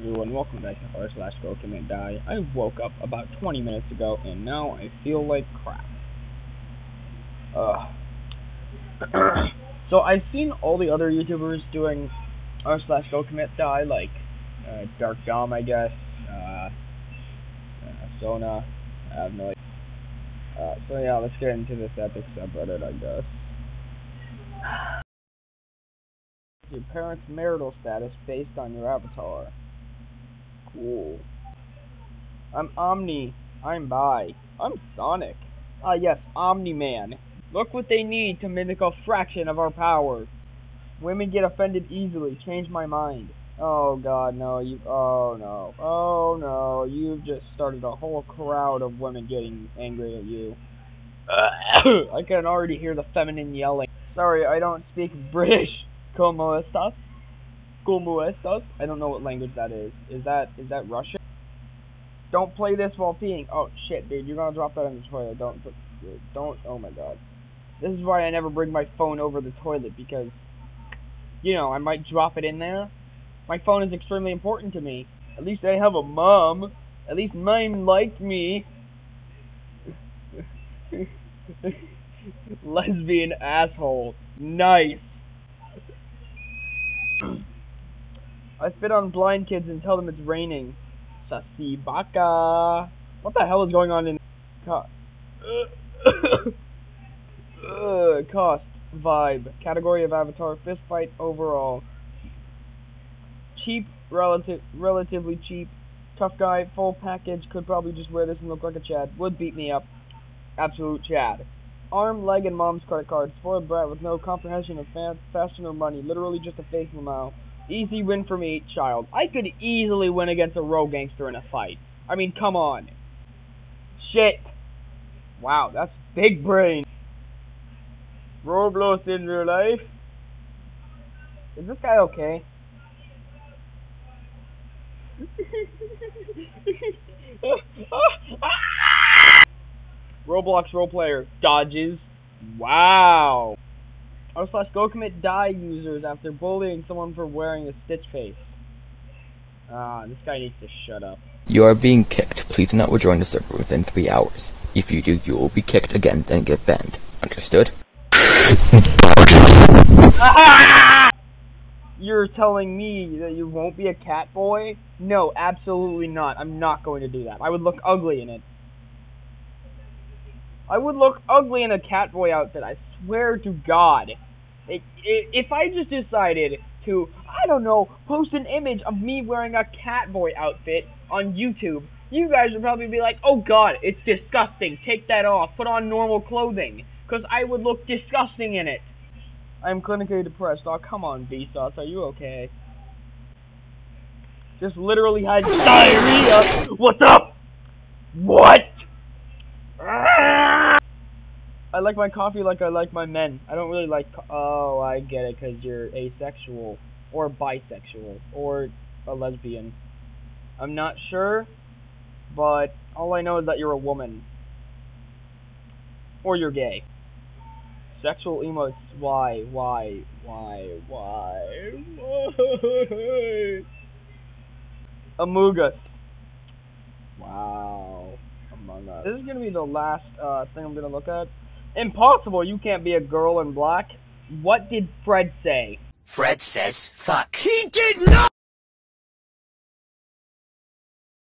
everyone, welcome back to r slash commit die. I woke up about 20 minutes ago and now I feel like crap. Ugh. so I've seen all the other YouTubers doing r slash go commit die, like uh, Dark Dom, I guess, uh, uh, Sona, I have no idea. Uh, so yeah, let's get into this epic subreddit, I guess. Your parents' marital status based on your avatar. Cool. I'm Omni. I'm Bi. I'm Sonic. Ah yes, Omni-Man. Look what they need to mimic a fraction of our power. Women get offended easily. Change my mind. Oh god, no, you, oh no, oh no, you've just started a whole crowd of women getting angry at you. I can already hear the feminine yelling. Sorry, I don't speak British. Como estas? Como estas? I don't know what language that is. Is that is that Russian? Don't play this while peeing. Oh shit, dude, you're gonna drop that in the toilet. Don't don't. Oh my god. This is why I never bring my phone over the toilet because, you know, I might drop it in there. My phone is extremely important to me. At least I have a mom. At least mine liked me. Lesbian asshole. Nice. I spit on blind kids and tell them it's raining. Sasibaka. What the hell is going on in co uh, cost vibe? Category of avatar fist fight overall. Cheap relative relatively cheap. Tough guy full package. Could probably just wear this and look like a chad. Would beat me up. Absolute chad. Arm leg and mom's credit card spoiled brat with no comprehension of fashion or money. Literally just a face in the mouth Easy win for me, child. I could easily win against a rogue gangster in a fight. I mean, come on. Shit. Wow, that's big brain. Roblox in real life. Is this guy okay? Roblox role player dodges. Wow r slash go commit die users after bullying someone for wearing a stitch face. Ah, this guy needs to shut up. You are being kicked. Please do not rejoin the server within three hours. If you do, you will be kicked again, then get banned. Understood? You're telling me that you won't be a cat boy? No, absolutely not. I'm not going to do that. I would look ugly in it. I would look ugly in a Catboy outfit. I swear to God if I just decided to, I don't know, post an image of me wearing a Catboy outfit on YouTube, you guys would probably be like, oh god, it's disgusting, take that off, put on normal clothing, because I would look disgusting in it. I'm clinically depressed. Oh, come on, Vsauce, are you okay? Just literally had diarrhea. What's up? What? I like my coffee like I like my men. I don't really like. oh, I get it, because you're asexual or bisexual or a lesbian. I'm not sure, but all I know is that you're a woman or you're gay. Sexual emotes. Why? Why? Why? Why? Why? Amogus. Wow. Among Us. This is gonna be the last uh, thing I'm gonna look at. Impossible, you can't be a girl in black. What did Fred say? Fred says fuck. He did not!